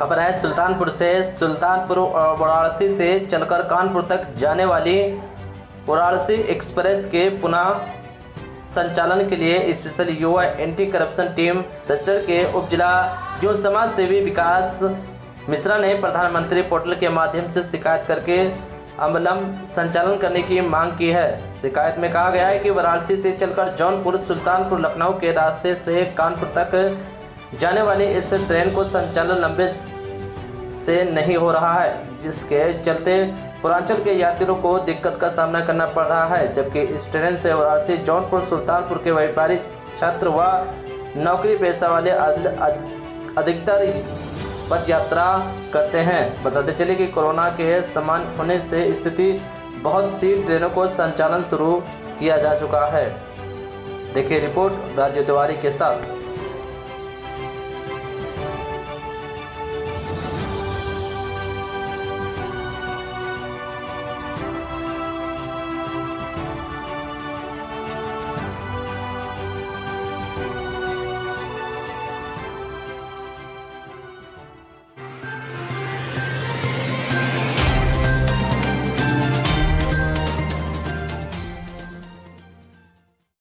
खबर है, सुल्तानपुर से, सुल्तानपुर और वाराणसी से चलकर कानपुर तक जाने वाली वाराणसी एक्सप्रेस के पुनः संचालन के लिए स्पेशल युवा एंटी करप्शन टीम रजिस्टर के उप जिला जो समाज सेवी विकास मिश्रा ने प्रधानमंत्री पोर्टल के माध्यम से शिकायत करके अमलम संचालन करने की मांग की है। शिकायत में कहा गया है कि वाराणसी से चलकर जौनपुर, सुल्तानपुर, लखनऊ के रास्ते से कानपुर तक जाने वाली इस ट्रेन को संचालन लंबे से नहीं हो रहा है, जिसके चलते पूर्वांचल के यात्रियों को दिक्कत का सामना करना पड़ रहा है, जबकि इस ट्रेन से वाराणसी, जौनपुर, सुल्तानपुर के व्यापारी छात्र व नौकरी पेशा वाले अध- अध- अधिकतर पद यात्रा करते हैं। बताते चले कि कोरोना के समान होने से स्थिति बहुत सी ट्रेनों को संचालन शुरू किया जा चुका है। देखिए रिपोर्ट राजू तिवारी के साथ।